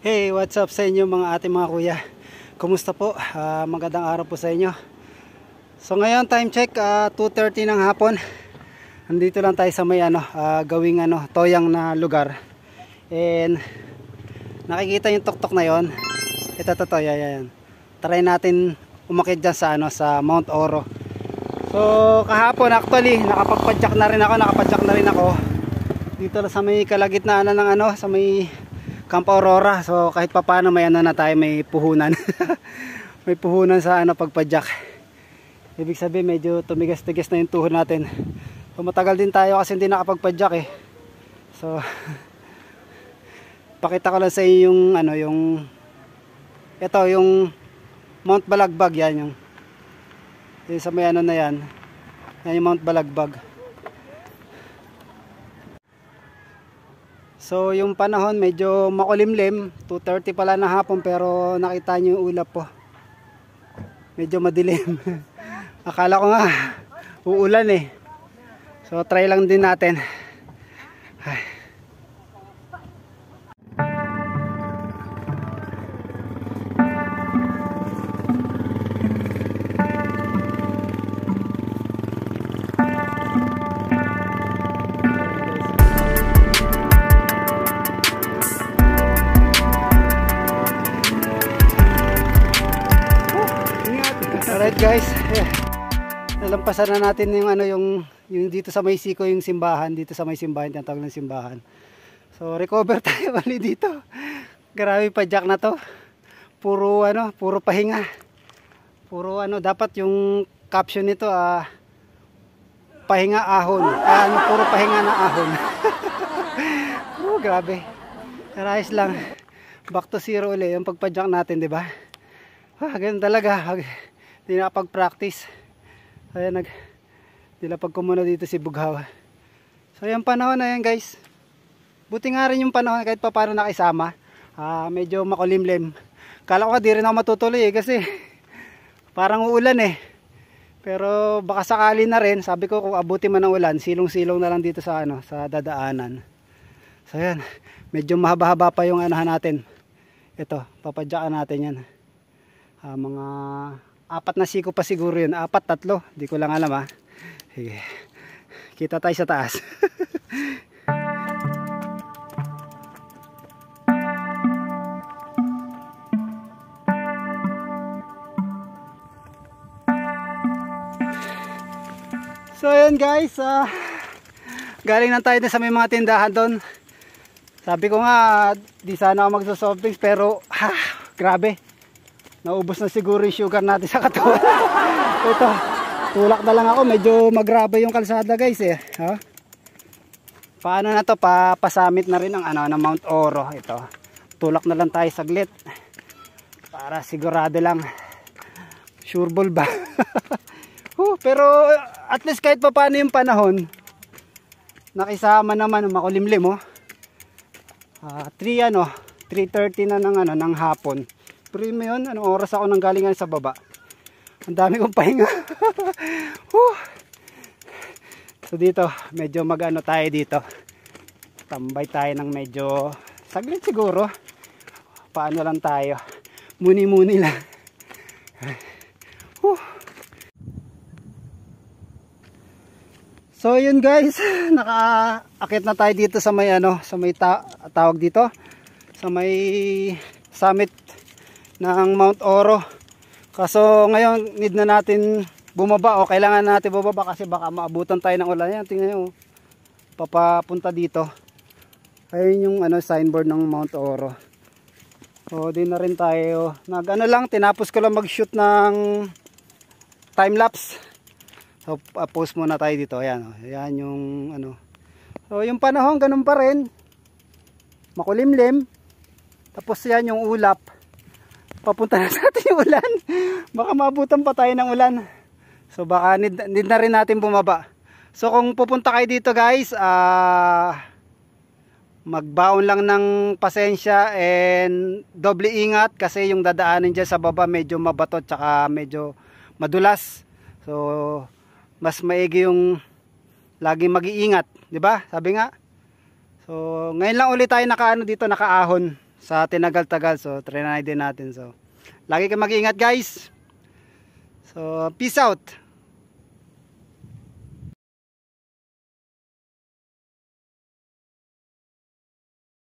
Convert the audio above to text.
Hey, what's up sa inyo mga ating mga kuya? Kumusta po? Ah, magandang araw po sa inyo. So ngayon time check ah, 2:30 ng hapon. Nandito lang tayo sa may ano, ah, gawing ano, toyang na lugar. And nakikita yung tuktok na yon. Ito to, to yan. Try natin umakit dyan sa ano sa Mount Oro. So kahapon actually nakapagpadyak na rin ako, nakapadyak na rin ako. Dito sa may kalagitnaan ng ano, sa may Camp Aurora. So kahit papaano may ano na tayo, may puhunan. may puhunan sa ano pagpadyak. Ibig sabihin medyo tumigas-tigas na yung tuhod natin. So matagal din tayo kasi hindi nakapagpadyak eh. So pakita ko lang sa inyo yung ano yung ito yung Mount Balagbag yan yung, yung sa may ano na yan. Yan yung Mount Balagbag. So yung panahon medyo makulimlim, 2.30 pala na hapon pero nakita nyo yung ulap po. Medyo madilim. Akala ko nga uulan eh. So try lang din natin. Ay. Guys, yeah. nalampasan na natin yung ano yung yung dito sa may siko yung simbahan, dito sa may simbahan, tinatawag ng simbahan. So recover tayo bali dito. Grabe pa jack na to. Puro ano, puro pahinga. Puro ano, dapat yung caption nito ah pahinga ahon. Ah, ano, puro pahinga na ahon. oh, grabe. Karayos lang. Back to zero ulit yung pagpadyak natin, di ba? Ah, ganun talaga. Hindi nakapag-practice. Kaya nag dilapag ko muna dito si Bughaw. So yung panahon na yan guys. Buti nga rin yung panahon kahit pa paano nakisama. Ah, medyo makulimlim. Kala ko di rin ako matutuloy eh kasi parang uulan eh. Pero baka sakali na rin, sabi ko kung abuti man ng ulan, silong-silong na lang dito sa ano, sa dadaanan. So yan, medyo mahaba-haba pa yung anahan natin. Ito, papadyakan natin yan. Ah, mga apat na siko pa siguro yun. Apat tatlo. Di ko lang alam ha sige. Kita tayo sa taas. So yun guys uh, galing na tayo sa may mga tindahan doon sabi ko nga di sana ako magsosoft pero ha, grabe naubos na siguro yung sugar natin sa katawan. Ito tulak na lang ako. Medyo magraba yung kalsada guys eh. Ha? paano na to? Pa pasamit na rin ang ano ng Mount Oro. Ito tulak na lang tayo saglit. Para sigurado lang. Sure ball ba? Huh, pero at least kahit pa paano yung panahon nakisama naman makulimlim oh. Uh, 3 ano 3.30 na ng ano ng hapon Primo yun, anong oras ako nang galingan sa baba. Ang dami kong pahinga. so dito, medyo magano tayo dito. Tambay tayo ng medyo saglit siguro. Paano lang tayo. Muni-muni lang. So yun guys, nakaakit na tayo dito sa may ano, sa may ta tawag dito, sa may summit ng Mount Oro. Kaso ngayon need na natin bumaba o kailangan natin bumaba kasi baka maabutan tayo ng ulan. Yan, tingnan nyo. Papapunta dito. Ayun yung ano, signboard ng Mount Oro. So di na rin tayo. Nag ano lang, tinapos ko lang mag-shoot ng time lapse. So uh, post muna tayo dito. Ayan, oh. Ayan yung ano. So yung panahon ganun pa rin. Makulimlim. Tapos yan yung ulap papunta na sa atin yung ulan. Baka maabutan pa tayo ng ulan. So baka need, need na rin natin bumaba. So kung pupunta kayo dito guys uh, magbaon lang ng pasensya and doble ingat kasi yung dadaanin dyan sa baba medyo mabato tsaka medyo madulas. So mas maigi yung lagi mag-iingat di ba? Sabi nga. So ngayon lang ulit tayo nakaano dito nakaahon sa tinagal-tagal. So, trinay din natin. So, lagi kang mag-iingat guys. So, peace out.